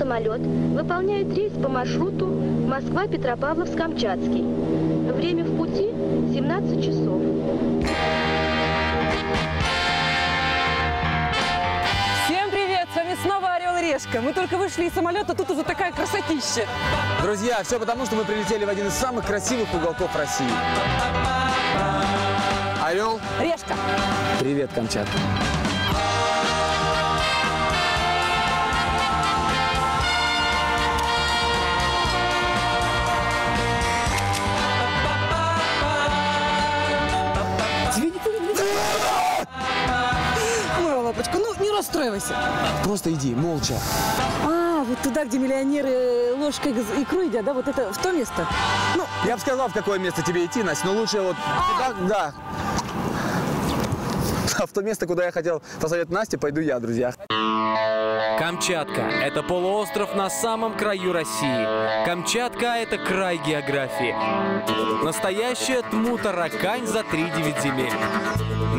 самолет выполняет рейс по маршруту Москва-Петропавловск-Камчатский. Время в пути 17 часов. Всем привет! С вами снова Орел и Решка. Мы только вышли из самолета, тут уже такая красотища. Друзья, все потому, что мы прилетели в один из самых красивых уголков России. Орел. Решка. Привет, Камчатка. Расстраивайся. Просто иди, молча. А, вот туда, где миллионеры ложкой газ- икру едят, да, вот это в то место? Ну, Я бы сказал, в какое место тебе идти, Настя, но лучше вот туда, да. А в то место, куда я хотел посоветовать Насте, пойду я, друзья. Камчатка – это полуостров на самом краю России. Камчатка – это край географии. Настоящая тму-таракань за три девять земель.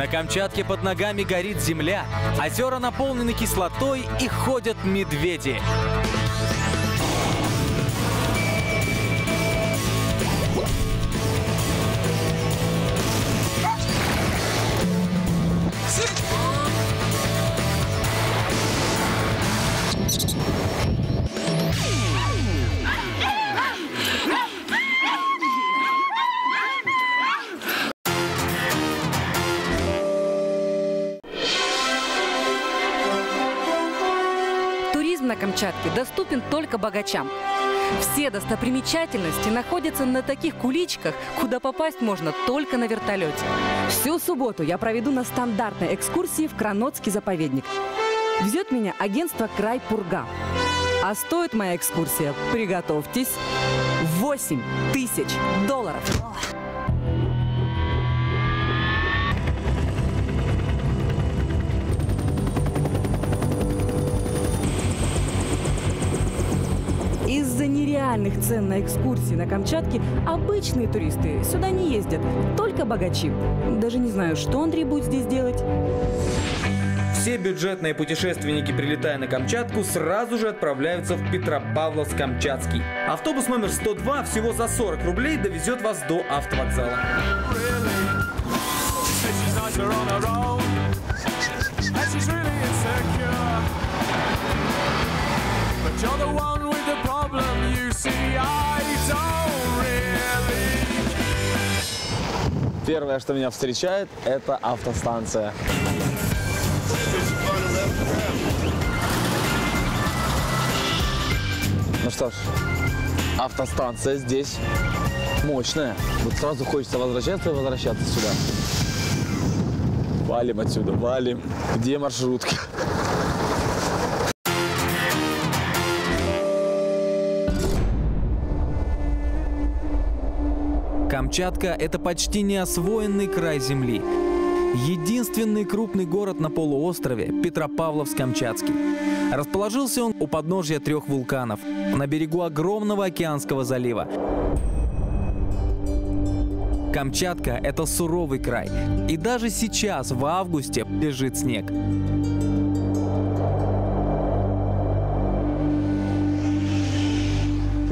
На Камчатке под ногами горит земля, озера наполнены кислотой и ходят медведи. Камчатке доступен только богачам. Все достопримечательности находятся на таких куличках, куда попасть можно только на вертолете. Всю субботу я проведу на стандартной экскурсии в Кранотский заповедник. Везет меня агентство «Край Пурга». А стоит моя экскурсия, приготовьтесь, 8 тысяч долларов. Из-за нереальных цен на экскурсии на Камчатке обычные туристы сюда не ездят, только богачи. Даже не знаю, что Андрей будет здесь делать. Все бюджетные путешественники, прилетая на Камчатку, сразу же отправляются в Петропавловск-Камчатский. Автобус номер 102 всего за 40 рублей довезет вас до автовокзала. Really you're the one Первое, что меня встречает, это автостанция. Ну что ж, автостанция здесь мощная. Вот сразу хочется возвращаться и возвращаться сюда. Валим отсюда, валим. Где маршрутка? Камчатка – это почти неосвоенный край земли. Единственный крупный город на полуострове – Петропавловск-Камчатский. Расположился он у подножья трех вулканов, на берегу огромного океанского залива. Камчатка – это суровый край. И даже сейчас, в августе, лежит снег.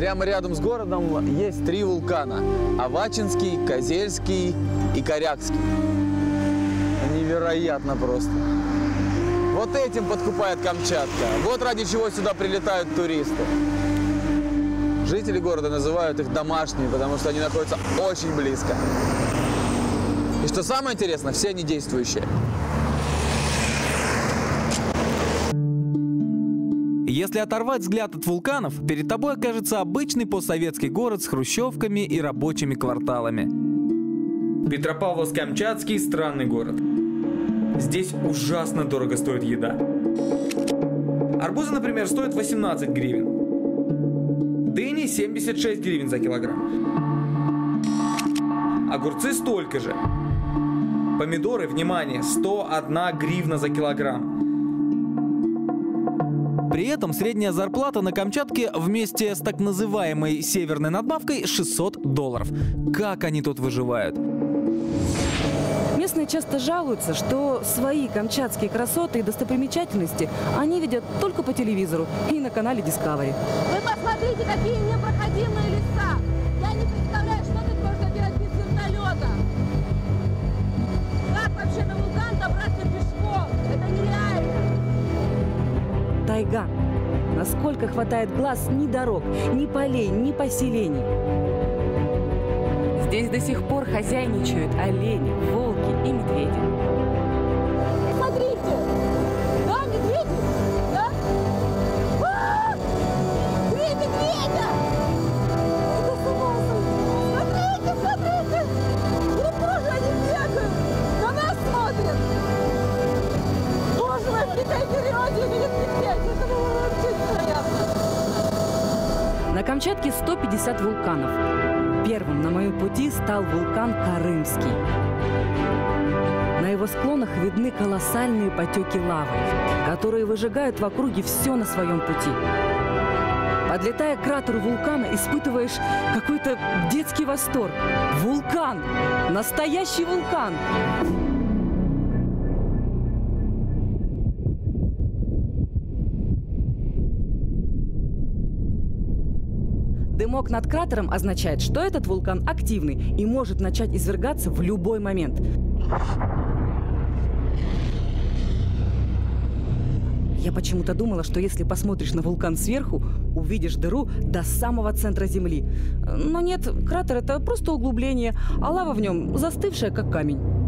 Прямо рядом с городом есть три вулкана. Авачинский, Козельский и Корякский. Невероятно просто. Вот этим подкупает Камчатка. Вот ради чего сюда прилетают туристы. Жители города называют их домашними, потому что они находятся очень близко. И что самое интересное, все они действующие. Если оторвать взгляд от вулканов, перед тобой окажется обычный постсоветский город с хрущевками и рабочими кварталами. Петропавловск-Камчатский – странный город. Здесь ужасно дорого стоит еда. Арбузы, например, стоят 18 гривен. Дыни 76 гривен за килограмм. Огурцы столько же. Помидоры, внимание, 101 гривна за килограмм. При этом средняя зарплата на Камчатке вместе с так называемой северной надбавкой 600 долларов. Как они тут выживают? Местные часто жалуются, что свои камчатские красоты и достопримечательности они видят только по телевизору и на канале Discovery. Вы посмотрите, какие непроходимые леса. Тайга. Насколько хватает глаз ни дорог, ни полей, ни поселений. Здесь до сих пор хозяйничают олени, волки и медведи. Камчатке 150 вулканов. Первым на моем пути стал вулкан Карымский. На его склонах видны колоссальные потеки лавы, которые выжигают в округе все на своем пути. Подлетая к кратеру вулкана, испытываешь какой-то детский восторг. Вулкан! Настоящий вулкан! Дымок над кратером означает, что этот вулкан активный и может начать извергаться в любой момент. Я почему-то думала, что если посмотришь на вулкан сверху, увидишь дыру до самого центра Земли. Но нет, кратер это просто углубление, а лава в нем застывшая, как камень.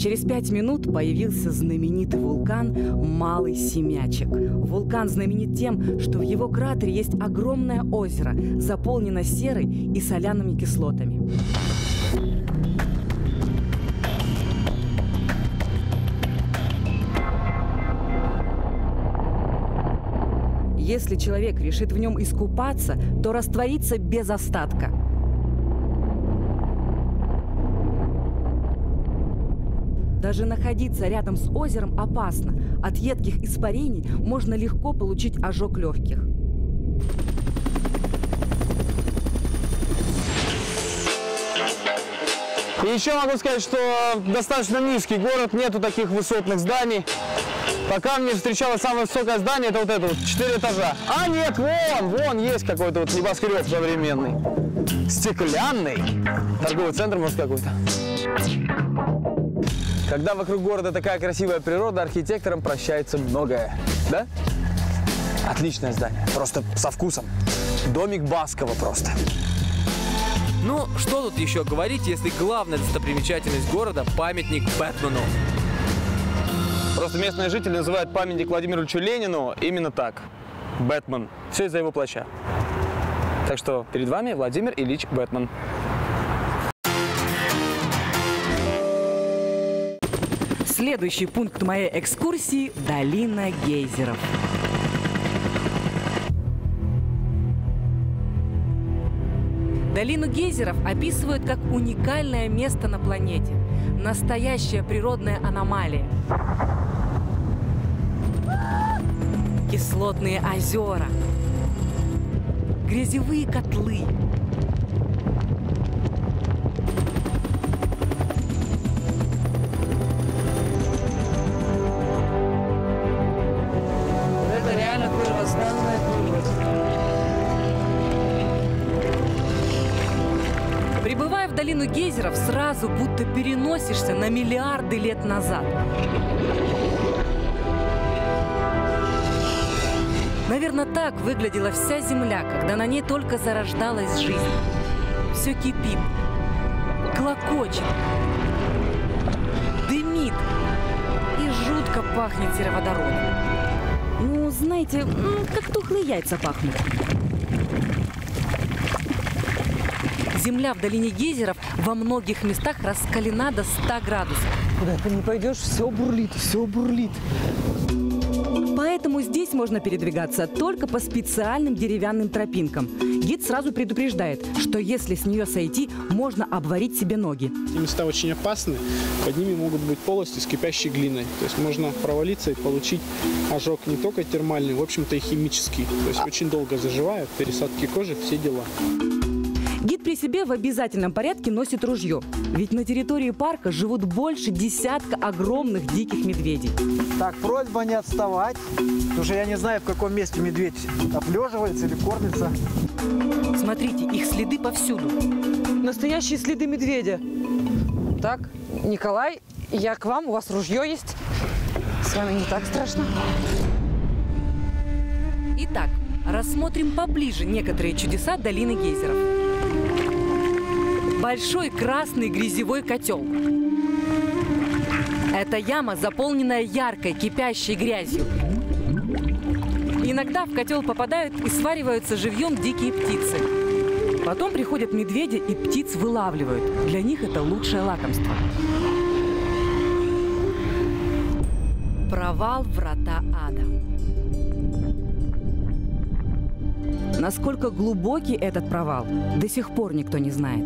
Через пять минут появился знаменитый вулкан Малый Семячек. Вулкан знаменит тем, что в его кратере есть огромное озеро, заполнено серой и соляными кислотами. Если человек решит в нем искупаться, то растворится без остатка. Даже находиться рядом с озером опасно. От едких испарений можно легко получить ожог легких. И еще могу сказать, что достаточно низкий город, нету таких высотных зданий. Пока мне встречалось самое высокое здание, это вот это вот, 4 этажа. А нет, вон, вон есть какой-то вот небоскреб современный. Стеклянный. Торговый центр, может, какой-то. Когда вокруг города такая красивая природа, архитекторам прощается многое. Да? Отличное здание. Просто со вкусом. Домик Баскова просто. Ну, что тут еще говорить, если главная достопримечательность города – памятник Бэтмену. Просто местные жители называют памятник Владимиру Ильичу Ленину именно так. Бэтмен. Все из-за его плаща. Так что перед вами Владимир Ильич Бэтмен. Следующий пункт моей экскурсии – долина гейзеров. Долину гейзеров описывают как уникальное место на планете. Настоящая природная аномалия. Кислотные озера. Грязевые котлы. Сразу будто переносишься на миллиарды лет назад. Наверное, так выглядела вся Земля, когда на ней только зарождалась жизнь. Все кипит, клокочет, дымит и жутко пахнет сероводородом. Ну, знаете, как тухлые яйца пахнут. Земля в долине гейзеров во многих местах раскалена до 100 градусов. Куда ты не пойдешь, все бурлит, все бурлит. Поэтому здесь можно передвигаться только по специальным деревянным тропинкам. Гид сразу предупреждает, что если с нее сойти, можно обварить себе ноги. Эти места очень опасны. Под ними могут быть полости с кипящей глиной. То есть можно провалиться и получить ожог не только термальный, в общем-то и химический. То есть очень долго заживает, пересадки кожи, все дела. Гид при себе в обязательном порядке носит ружье. Ведь на территории парка живут больше десятка огромных диких медведей. Так, просьба не отставать, потому что я не знаю, в каком месте медведь отлеживается или кормится. Смотрите, их следы повсюду. Настоящие следы медведя. Так, Николай, я к вам, у вас ружье есть. С вами не так страшно. Итак, рассмотрим поближе некоторые чудеса долины гейзеров. Большой красный грязевой котел. Это яма, заполненная яркой кипящей грязью. Иногда в котел попадают и свариваются живьем дикие птицы. Потом приходят медведи и птиц вылавливают. Для них это лучшее лакомство. Провал врата ада. Насколько глубокий этот провал, до сих пор никто не знает.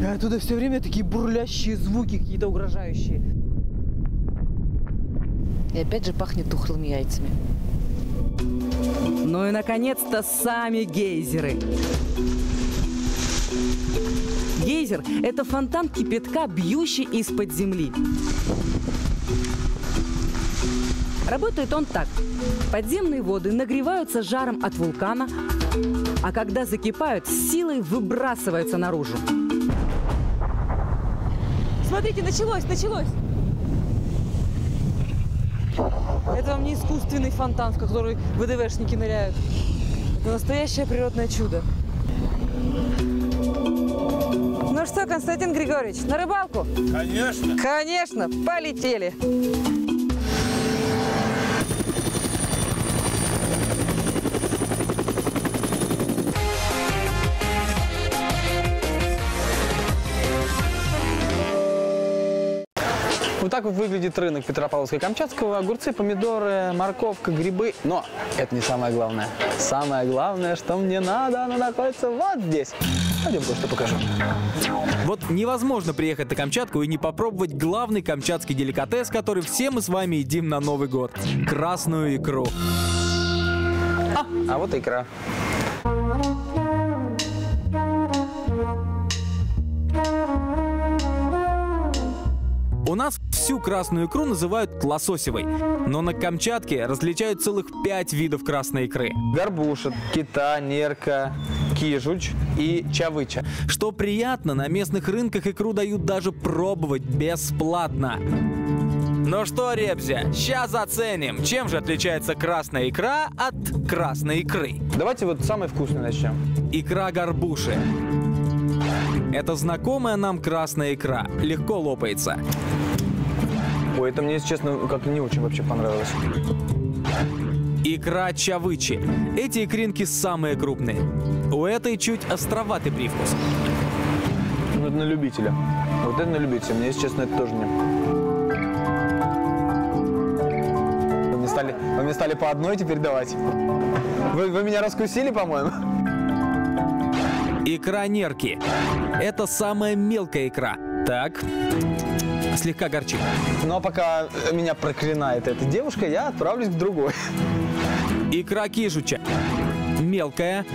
И оттуда все время такие бурлящие звуки, какие-то угрожающие. И опять же пахнет тухлыми яйцами. Ну и, наконец-то, сами гейзеры. Гейзер – это фонтан кипятка, бьющий из-под земли. Работает он так. Подземные воды нагреваются жаром от вулкана, а когда закипают, с силой выбрасываются наружу. Смотрите, началось, началось. Это вам не искусственный фонтан, в который ВДВшники ныряют. Это настоящее природное чудо. Ну что, Константин Григорьевич, на рыбалку? Конечно. Конечно, полетели. Вот так вот выглядит рынок Петропавловска-Камчатского. Огурцы, помидоры, морковка, грибы. Но это не самое главное. Самое главное, что мне надо, оно находится вот здесь. Пойдем кое-что покажу. Вот невозможно приехать на Камчатку и не попробовать главный камчатский деликатес, который все мы с вами едим на Новый год. Красную икру. А вот и икра. У нас всю красную икру называют лососевой, но на Камчатке различают целых пять видов красной икры. Горбуша, кита, нерка, кижуч и чавыча. Что приятно, на местных рынках икру дают даже пробовать бесплатно. Ну что, Ребзя, сейчас оценим, чем же отличается красная икра от красной икры. Давайте вот самый вкусный начнем. Икра горбуши. Это знакомая нам красная икра, легко лопается. Ой, это мне, если честно, как-то не очень вообще понравилось. Икра чавычи. Эти икринки самые крупные. У этой чуть островатый привкус. Ну, это на любителя. Вот это на любителя. Мне, если честно, это тоже не. Вы мне стали, вы мне стали по одной теперь давать. Вы, вы меня раскусили, по-моему? Икра нерки. Это самая мелкая икра. Так, слегка горчит. Но пока меня проклинает эта девушка, я отправлюсь к другой. Икра кижуча. Мелкая.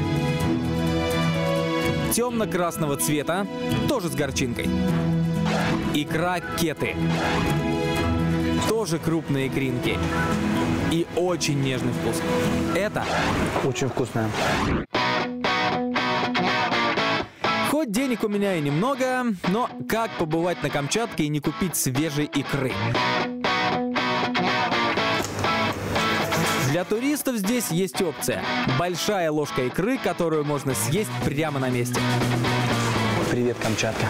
Темно-красного цвета. Тоже с горчинкой. Икра кеты. Тоже крупные икринки. И очень нежный вкус. Это Очень вкусная. Хоть денег у меня и немного, но как побывать на Камчатке и не купить свежей икры? Для туристов здесь есть опция. Большая ложка икры, которую можно съесть прямо на месте. Привет, Камчатка.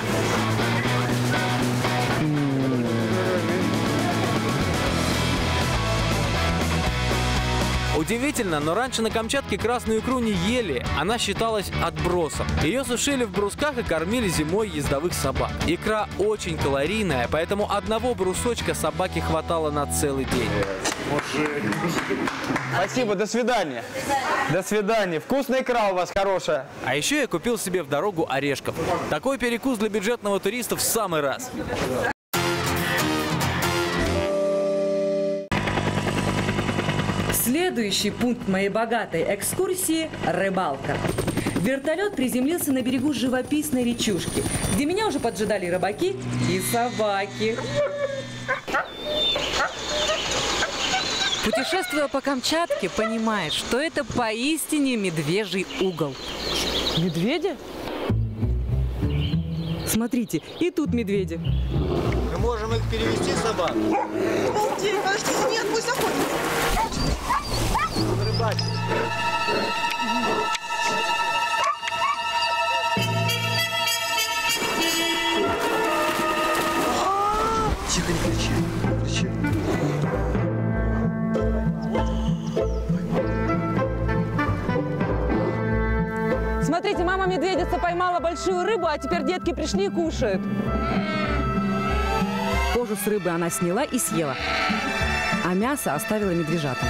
Удивительно, но раньше на Камчатке красную икру не ели. Она считалась отбросом. Ее сушили в брусках и кормили зимой ездовых собак. Икра очень калорийная, поэтому одного брусочка собаке хватало на целый день. Спасибо, до свидания. До свидания. Вкусная икра у вас хорошая. А еще я купил себе в дорогу орешков. Такой перекус для бюджетного туриста в самый раз. Следующий пункт моей богатой экскурсии – рыбалка. Вертолет приземлился на берегу живописной речушки, где меня уже поджидали рыбаки и собаки. Путешествуя по Камчатке, понимаешь, что это поистине медвежий угол. Медведи? Смотрите, и тут медведи. Мы можем их перевести собак. Обалдеть, подождите, нет, пусть охотятся. Тихо, не кричи. кричи. Смотрите, мама медведица поймала большую рыбу, а теперь детки пришли и кушают. Кожу с рыбы она сняла и съела, а мясо оставила медвежатам.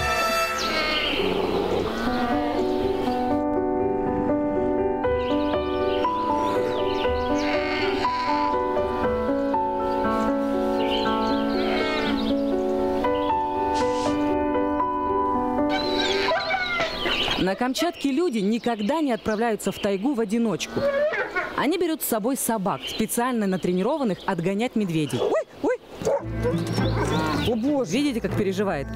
Камчатке люди никогда не отправляются в тайгу в одиночку. Они берут с собой собак, специально натренированных отгонять медведей. Ой, ой. О боже. Видите, как переживает?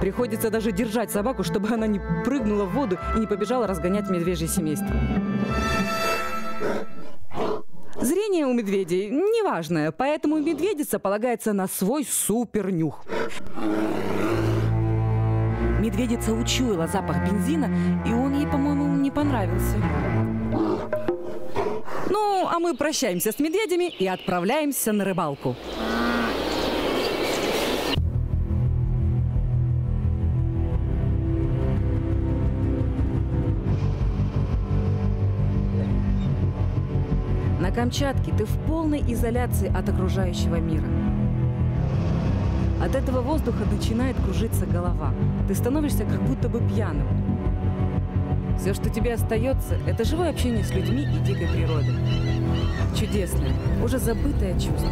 Приходится даже держать собаку, чтобы она не прыгнула в воду и не побежала разгонять медвежье семейство. Зрение у медведей неважное, поэтому медведица полагается на свой супернюх. Медведица учуяла запах бензина, и он ей, по-моему, не понравился. Ну, а мы прощаемся с медведями и отправляемся на рыбалку. На Камчатке ты в полной изоляции от окружающего мира. От этого воздуха начинает кружиться голова. Ты становишься как будто бы пьяным. Все, что тебе остается, это живое общение с людьми и дикой природой. Чудесное, уже забытое чувство.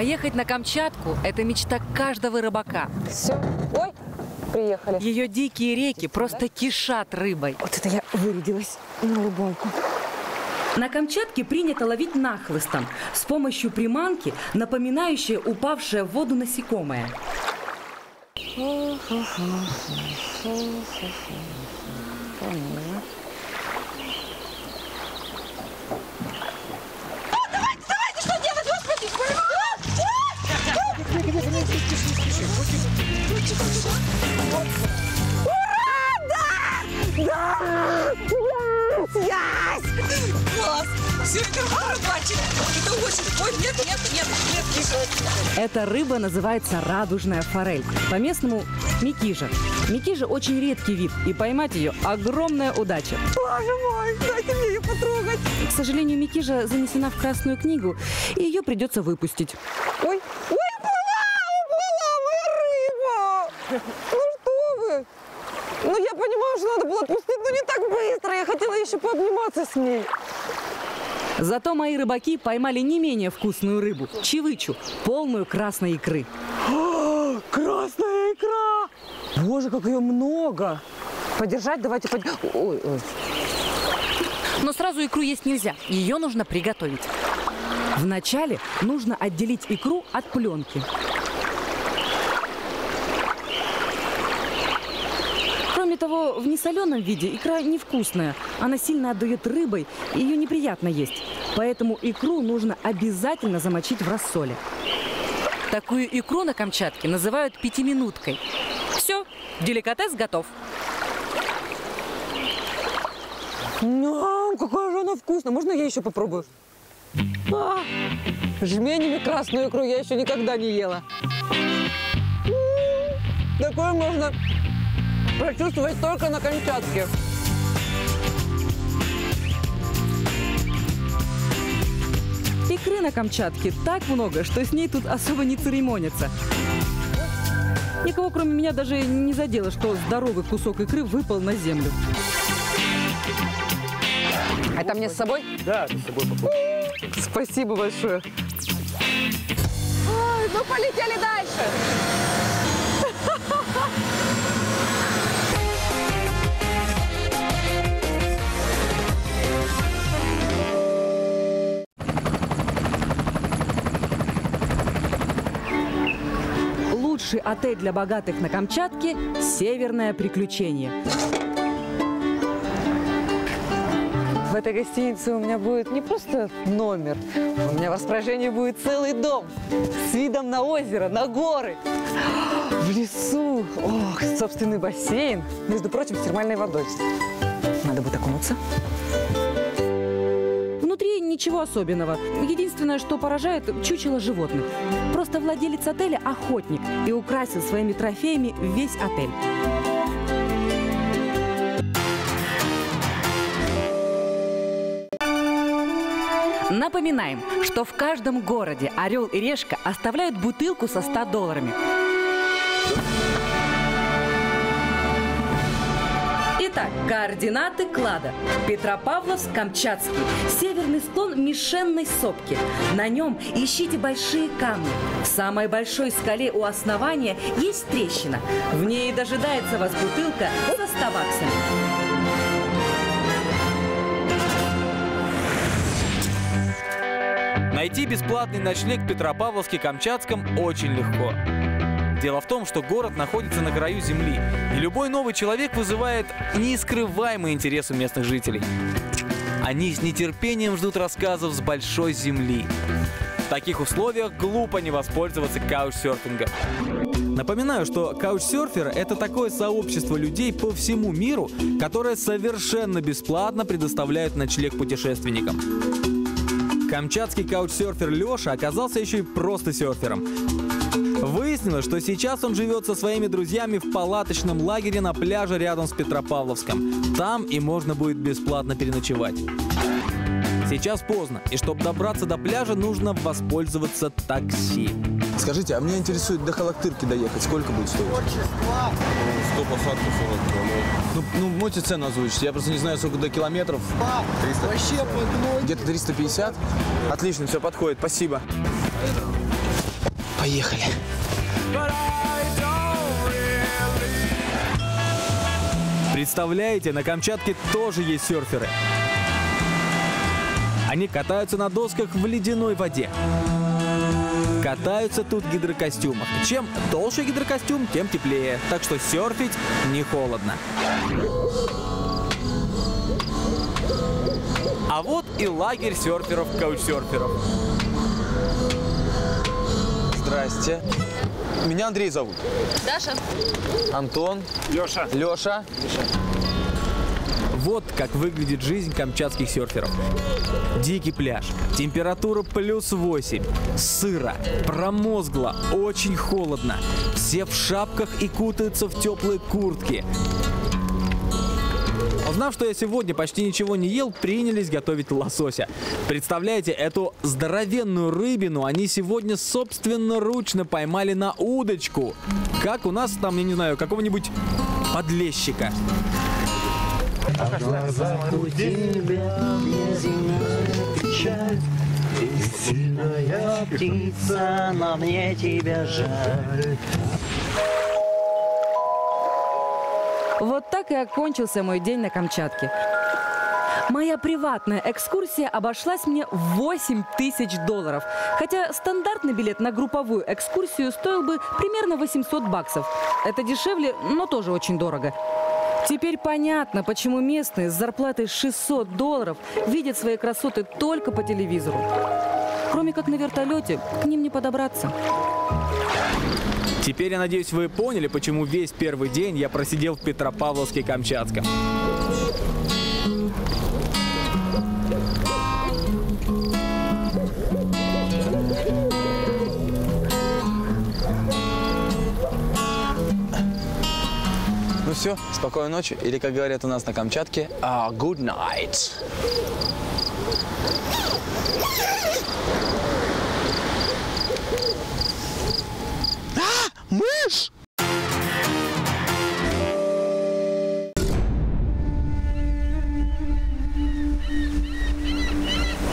Поехать на Камчатку – это мечта каждого рыбака. Все. Ой, приехали. Ее дикие реки просто кишат рыбой. Вот это я вырядилась на рыбалку. На Камчатке принято ловить нахлыстом с помощью приманки, напоминающей упавшее в воду насекомое. Давайте, Класс! Все это рыбачит. Это очень... Ой, нет, нет, нет, нет, нет. Эта рыба называется радужная форель. По-местному – микижа. Микижа очень редкий вид, и поймать ее – огромная удача. Боже мой, дайте мне ее потрогать. К сожалению, микижа занесена в Красную книгу, и ее придется выпустить. Ой, ой, уплыла, уплыла моя рыба. Ну что вы? Ну что надо было отпустить, но не так быстро. Я хотела еще пообниматься с ней. Зато мои рыбаки поймали не менее вкусную рыбу – чевычу, полную красной икры. Красная икра! Боже, как ее много! Подержать давайте под... Ой, ой. Но сразу икру есть нельзя, ее нужно приготовить. Вначале нужно отделить икру от пленки. Кроме того, в несоленом виде икра невкусная. Она сильно отдает рыбой, и ее неприятно есть. Поэтому икру нужно обязательно замочить в рассоле. Такую икру на Камчатке называют пятиминуткой. Все, деликатес готов. Ням! Мам, какая же она вкусная. Можно я еще попробую? А, жменями красную икру я еще никогда не ела. Такое можно прочувствовать только на Камчатке. Икры на Камчатке так много, что с ней тут особо не церемонятся. Никого, кроме меня, даже не задело, что здоровый кусок икры выпал на землю. Это мне с собой? Да, с собой Спасибо большое. Ой, ну полетели дальше. Лучший отель для богатых на Камчатке – «Северное приключение». В этой гостинице у меня будет не просто номер, у меня в распоряжении будет целый дом с видом на озеро, на горы, в лесу, ох, собственный бассейн, между прочим, с термальной водой. Надо будет окунуться. Ничего особенного. Единственное, что поражает – чучело животных. Просто владелец отеля – охотник и украсил своими трофеями весь отель. Напоминаем, что в каждом городе «Орел и Решка» оставляют бутылку со 100 долларами. Координаты клада. Петропавловск-Камчатский. Северный склон Мишенной сопки. На нем ищите большие камни. В самой большой скале у основания есть трещина. В ней и дожидается вас бутылка со 100 баксами. Найти бесплатный ночлег в Петропавловске-Камчатском очень легко. Дело в том, что город находится на краю земли, и любой новый человек вызывает неискрываемый интерес у местных жителей. Они с нетерпением ждут рассказов с большой земли. В таких условиях глупо не воспользоваться каучсерфингом. Напоминаю, что каучсерфер – это такое сообщество людей по всему миру, которое совершенно бесплатно предоставляет ночлег путешественникам. Камчатский каучсерфер Леша оказался еще и просто серфером. Выяснилось, что сейчас он живет со своими друзьями в палаточном лагере на пляже рядом с Петропавловском. Там и можно будет бесплатно переночевать. Сейчас поздно, и чтобы добраться до пляжа, нужно воспользоваться такси. Скажите, а меня интересует до Халактырки доехать. Сколько будет стоить? 100 посадка 40 километров. Ну, ну, можете цену озвучить? Я просто не знаю, сколько до километров. 300. Где-то 350? Отлично, все подходит. Спасибо. Поехали. Представляете, на Камчатке тоже есть серферы. Они катаются на досках в ледяной воде. Катаются тут в гидрокостюмах. Чем толще гидрокостюм, тем теплее. Так что серфить не холодно. А вот и лагерь серферов-каучсерферов. Здрасте. Меня Андрей зовут. Даша. Антон. Леша. Леша. Вот как выглядит жизнь камчатских серферов. Дикий пляж, температура плюс 8, сыро, промозгло, очень холодно. Все в шапках и кутаются в теплые куртки. Узнав, что я сегодня почти ничего не ел, принялись готовить лосося. Представляете, эту здоровенную рыбину они сегодня собственноручно поймали на удочку. Как у нас там, я не знаю, какого-нибудь подлещика. Сильная птица, но мне тебя жаль. Вот так и окончился мой день на Камчатке. Моя приватная экскурсия обошлась мне в 8 тысяч долларов. Хотя стандартный билет на групповую экскурсию стоил бы примерно 800 баксов. Это дешевле, но тоже очень дорого. Теперь понятно, почему местные с зарплатой 600 долларов видят свои красоты только по телевизору. Кроме как на вертолете, к ним не подобраться. Теперь, я надеюсь, вы поняли, почему весь первый день я просидел в Петропавловске-Камчатском. Ну все, спокойной ночи, или, как говорят у нас на Камчатке, uh, good night. Мышь!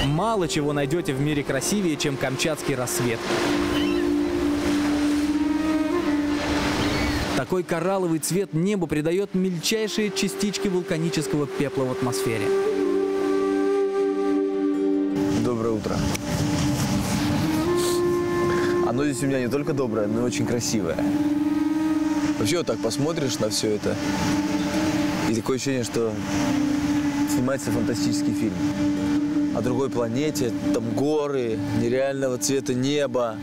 Мало чего найдете в мире красивее, чем камчатский рассвет. Такой коралловый цвет небу придает мельчайшие частички вулканического пепла в атмосфере. Доброе утро. Оно здесь у меня не только доброе, но и очень красивое. Вообще вот так посмотришь на все это, и такое ощущение, что снимается фантастический фильм. О другой планете, там горы, нереального цвета неба.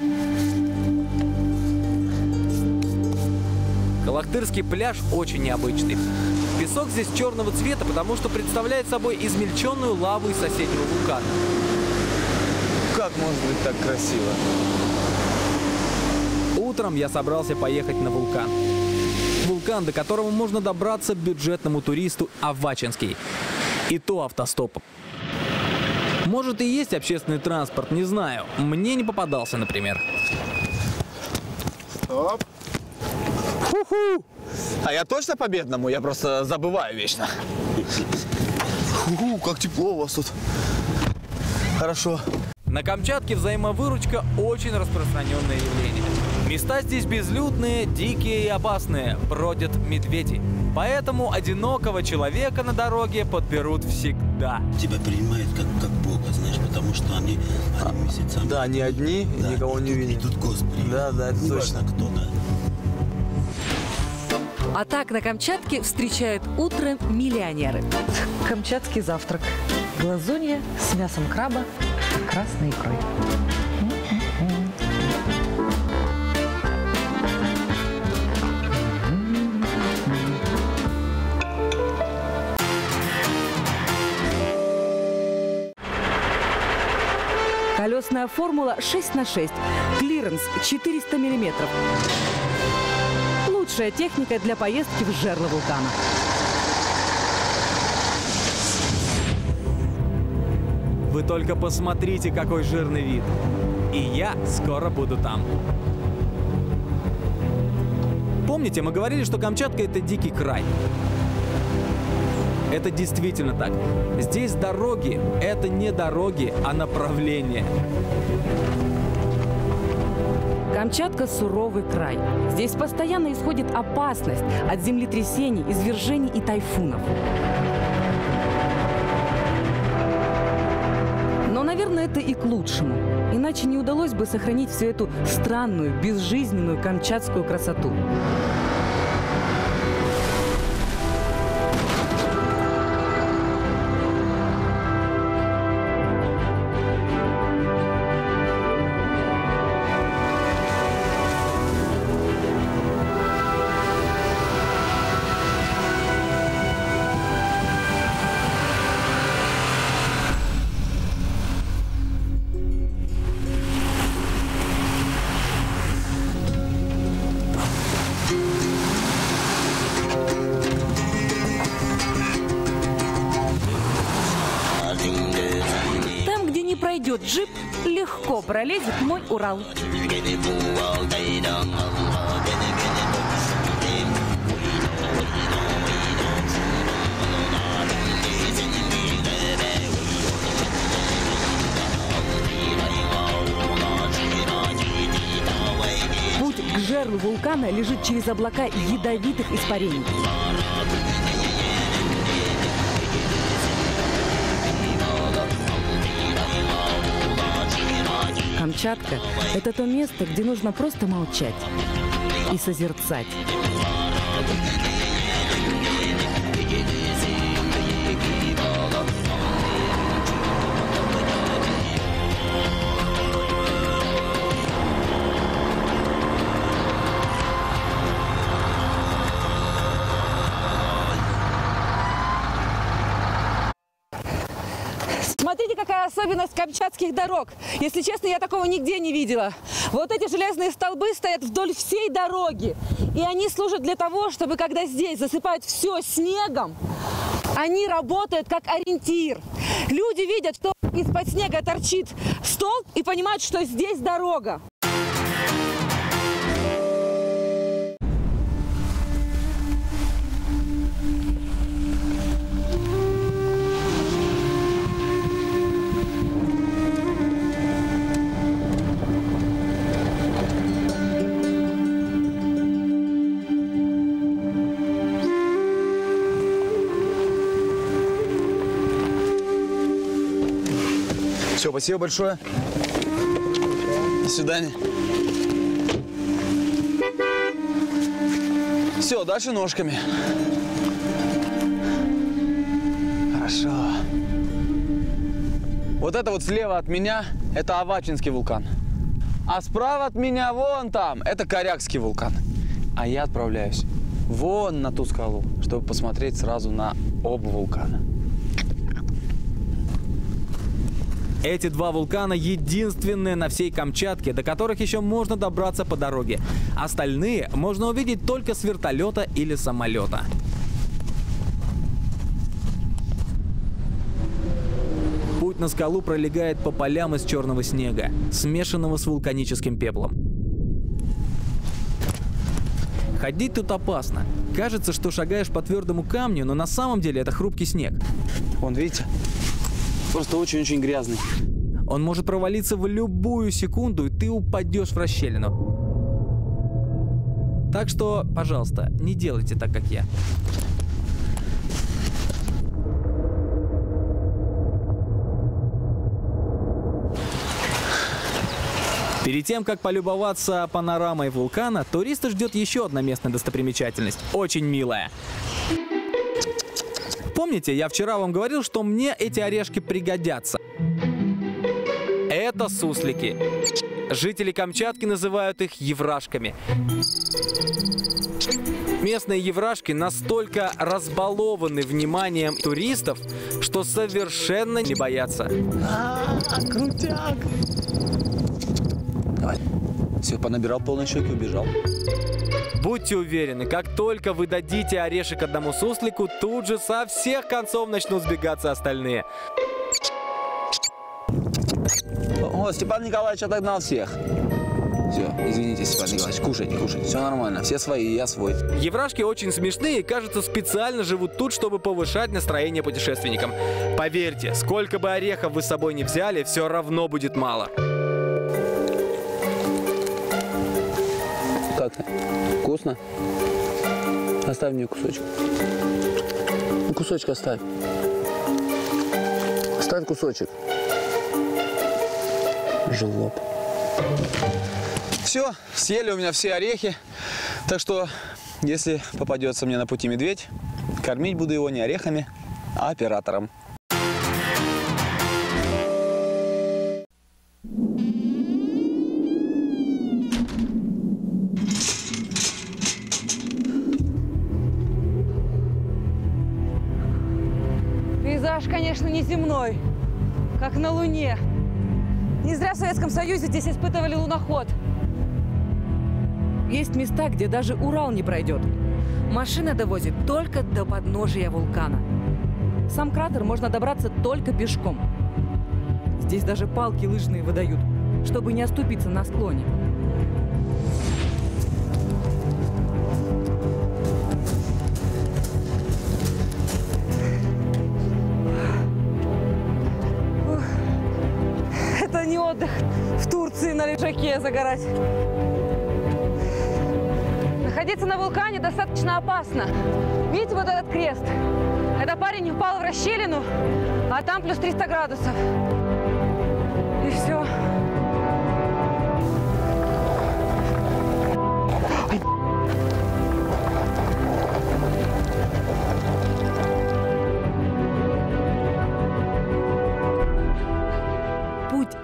Калахтырский пляж очень необычный. Песок здесь черного цвета, потому что представляет собой измельченную лаву из соседнего вулкана. Как может быть так красиво? Утром я собрался поехать на вулкан. Вулкан, до которого можно добраться бюджетному туристу Авачинский. И то автостопом. Может и есть общественный транспорт, не знаю. Мне не попадался, например. Оп. Ху-ху. А я точно по-бедному? Я просто забываю вечно. Ху-ху, как тепло у вас тут. Хорошо. На Камчатке взаимовыручка очень распространенное явление. Места здесь безлюдные, дикие и опасные, бродят медведи. Поэтому одинокого человека на дороге подберут всегда. Тебя принимают как, как Бога, знаешь, потому что они, они месяцами... Да, они одни, Да, никого не видят. И тут гость приедет. Да, да, это точно. кто, да. А так на Камчатке встречают утро миллионеры. Камчатский завтрак. Глазунья с мясом краба и красной икрой. Колесная формула 6 на 6. Клиренс 400 миллиметров. Лучшая техника для поездки в жерло вулкана. Вы только посмотрите, какой жирный вид. И я скоро буду там. Помните, мы говорили, что Камчатка это дикий край. Это действительно так. Здесь дороги — это не дороги, а направления. Камчатка – суровый край. Здесь постоянно исходит опасность от землетрясений, извержений и тайфунов. Но, наверное, это и к лучшему. Иначе не удалось бы сохранить всю эту странную, безжизненную камчатскую красоту. Урал. Путь к жерлу вулкана лежит через облака ядовитых испарений. Камчатка – это то место, где нужно просто молчать и созерцать. Особенность камчатских дорог. Если честно, я такого нигде не видела. Вот эти железные столбы стоят вдоль всей дороги. И они служат для того, чтобы когда здесь засыпают все снегом, они работают как ориентир. Люди видят, что из-под снега торчит столб и понимают, что здесь дорога. Все, спасибо большое. До свидания. Все, дальше ножками. Хорошо. Вот это вот слева от меня, это Авачинский вулкан. А справа от меня, вон там, это Корякский вулкан. А я отправляюсь вон на ту скалу, чтобы посмотреть сразу на оба вулкана. Эти два вулкана единственные на всей Камчатке, до которых еще можно добраться по дороге. Остальные можно увидеть только с вертолета или самолета. Путь на скалу пролегает по полям из черного снега, смешанного с вулканическим пеплом. Ходить тут опасно. Кажется, что шагаешь по твердому камню, но на самом деле это хрупкий снег. Вон, видите? Просто очень-очень грязный. Он может провалиться в любую секунду, и ты упадешь в расщелину. Так что, пожалуйста, не делайте так, как я. Перед тем, как полюбоваться панорамой вулкана, туриста ждет еще одна местная достопримечательность. Очень милая. Помните, я вчера вам говорил, что мне эти орешки пригодятся? Это суслики. Жители Камчатки называют их еврашками. Местные еврашки настолько разбалованы вниманием туристов, что совершенно не боятся. крутяк! Давай. Все, понабирал полной щеки, убежал. Будьте уверены, как только вы дадите орешек одному суслику, тут же со всех концов начнут сбегаться остальные. О, Степан Николаевич отогнал всех. Все, извините, Степан Николаевич, кушайте, кушайте, все нормально, все свои, я свой. Еврашки очень смешные и, кажется, специально живут тут, чтобы повышать настроение путешественникам. Поверьте, сколько бы орехов вы с собой не взяли, все равно будет мало. Ты? Вкусно? Оставь мне кусочек. Ну, кусочек оставь. Оставь кусочек. Жлоб. Все, съели у меня все орехи. Так что, если попадется мне на пути медведь, кормить буду его не орехами, а оператором. В Советском Союзе здесь испытывали луноход. Есть места, где даже Урал не пройдет. Машина довозит только до подножия вулкана. Сам кратер можно добраться только пешком. Здесь даже палки лыжные выдают, чтобы не оступиться на склоне. На лежаке загорать. Находиться на вулкане достаточно опасно. Видите вот этот крест? Это парень упал в расщелину, а там плюс 300 градусов.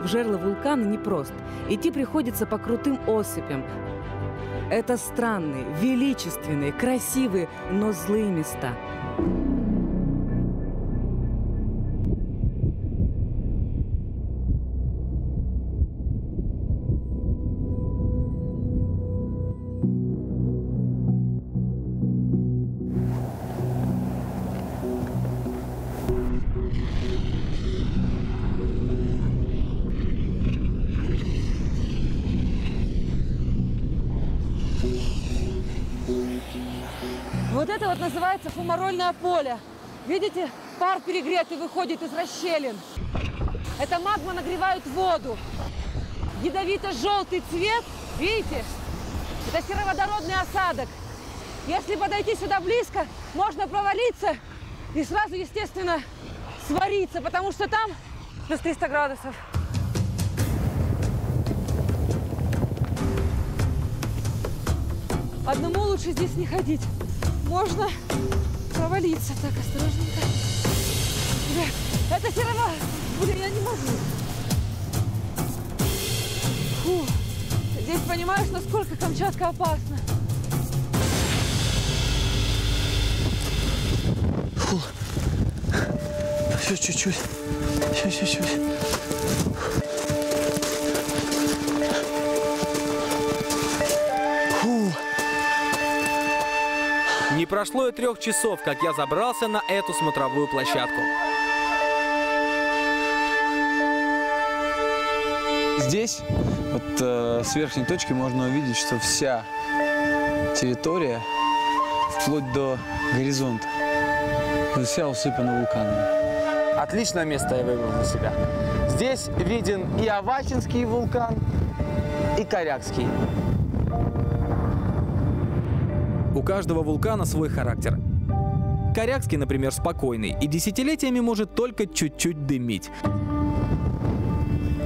В жерло вулкана непрост. Идти приходится по крутым осыпям. Это странные, величественные, красивые, но злые места. Фумарольное поле. Видите, пар перегретый выходит из расщелин. Это магма нагревает воду. Ядовито-желтый цвет, видите, это сероводородный осадок. Если подойти сюда близко, можно провалиться и сразу, естественно, свариться, потому что там плюс 300 градусов. Одному лучше здесь не ходить. Можно провалиться. Так, осторожненько. Ребят, это серова. Блин, я не могу. Фу. Здесь понимаешь, насколько Камчатка опасна. Еще чуть-чуть. Еще чуть-чуть. Прошло и трех часов, как я забрался на эту смотровую площадку. Здесь, вот э, с верхней точки можно увидеть, что вся территория, вплоть до горизонта, вся усыпана вулканами. Отличное место я выбрал для себя. Здесь виден и Авачинский вулкан, и Корякский. У каждого вулкана свой характер. Корякский, например, спокойный и десятилетиями может только чуть-чуть дымить.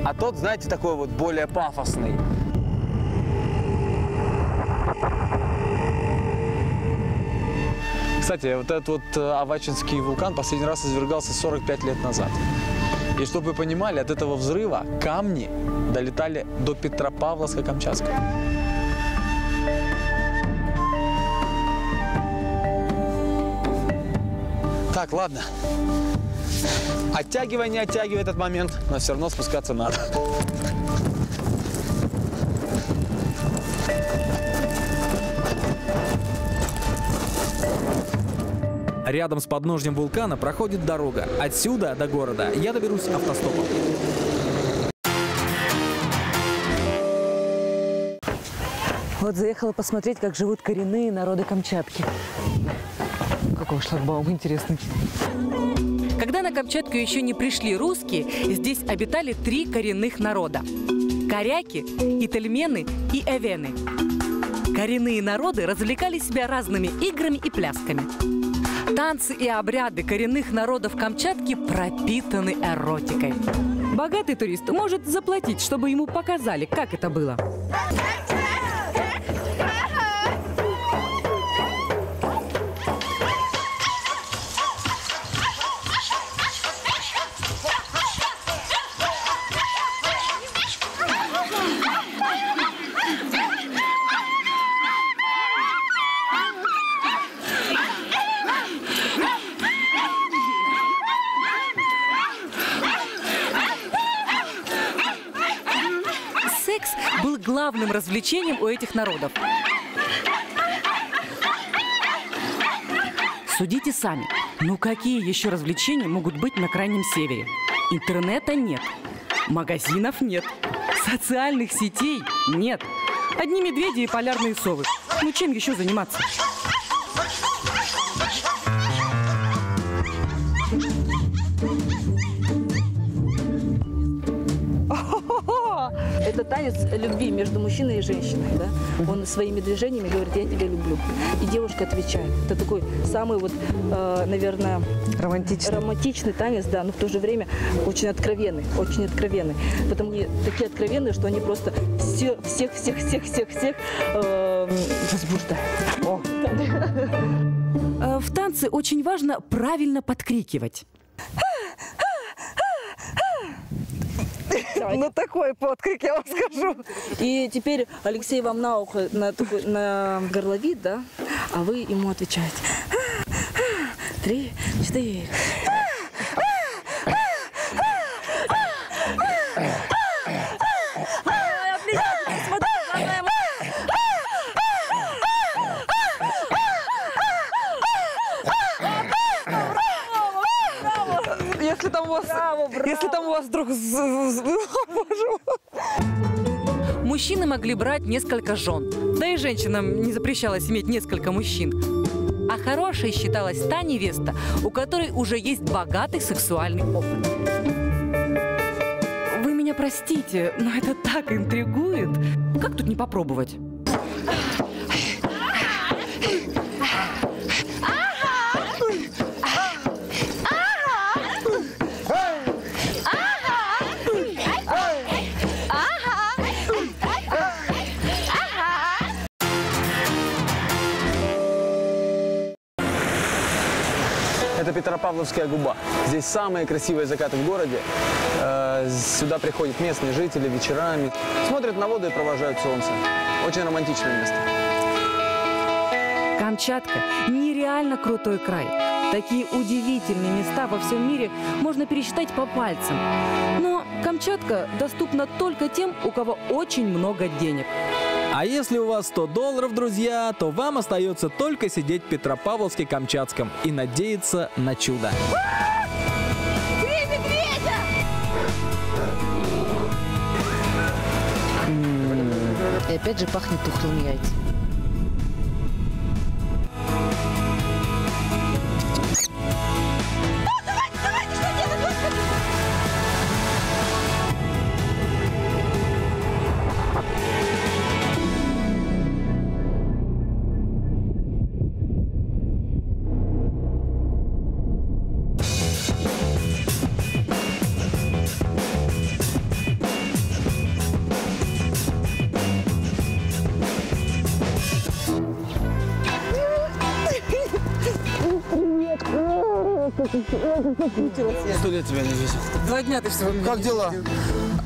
А тот, знаете, такой вот более пафосный. Кстати, вот этот вот э, Авачинский вулкан последний раз извергался 45 лет назад. И чтобы вы понимали, от этого взрыва камни долетали до Петропавловска-Камчатска. Так, ладно. Оттягивай, не оттягивай этот момент, но все равно спускаться надо. Рядом с подножьем вулкана проходит дорога. Отсюда до города я доберусь автостопом. Вот заехала посмотреть, как живут коренные народы Камчатки. Какой шлагбаум интересный. Когда на Камчатку еще не пришли русские, здесь обитали три коренных народа. Коряки, итальмены и эвены. Коренные народы развлекали себя разными играми и плясками. Танцы и обряды коренных народов Камчатки пропитаны эротикой. Богатый турист может заплатить, чтобы ему показали, как это было. Главным развлечением у этих народов. Судите сами. Ну какие еще развлечения могут быть на Крайнем Севере? Интернета нет. Магазинов нет. Социальных сетей нет. Одни медведи и полярные совы. Ну чем еще заниматься? Это танец любви между мужчиной и женщиной. Да? Он своими движениями говорит, я тебя люблю. И девушка отвечает. Это такой самый, вот, э, наверное, романтичный. романтичный танец, да, но в то же время очень откровенный, очень откровенный. Потому они такие откровенные, что они просто все- всех, всех, всех, всех, всех э, возбуждают. Э, В танце очень важно правильно подкрикивать. Ну такой подкрик, я вам скажу. И теперь Алексей вам на ухо, на, такой, на горловит, да, а вы ему отвечаете. Три, четыре. Могли брать несколько жен. Да и женщинам не запрещалось иметь несколько мужчин. А хорошей считалась та невеста, у которой уже есть богатый сексуальный опыт. Вы меня простите, но это так интригует. Как тут не попробовать? Это Петропавловская губа. Здесь самые красивые закаты в городе. Э, Сюда приходят местные жители вечерами, смотрят на воду и провожают солнце. Очень романтичное место. Камчатка – нереально крутой край. Такие удивительные места во всем мире можно пересчитать по пальцам. Но Камчатка доступна только тем, у кого очень много денег. А если у вас 100 долларов, друзья, то вам остается только сидеть в Петропавловске-Камчатском и надеяться на чудо. Три медведя! И опять же пахнет тухлым яйцем. Сто лет тебя не видел. Два дня ты всего меня Как дела?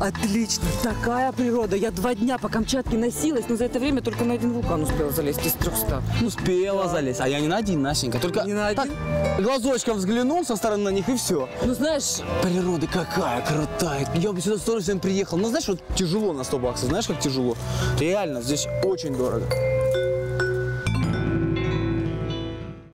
Отлично. Такая природа. Я два дня по Камчатке носилась, но за это время только на один вулкан успела залезть из 300. Ну, успела залезть. А я не на один, Настенька. Только Не на один? так глазочком взглянул со стороны на них и все. Ну, знаешь, Природа какая крутая. Я бы сюда с удовольствием приехал. Но знаешь, вот тяжело на 100 баксов. Знаешь, как тяжело? Реально, здесь очень дорого.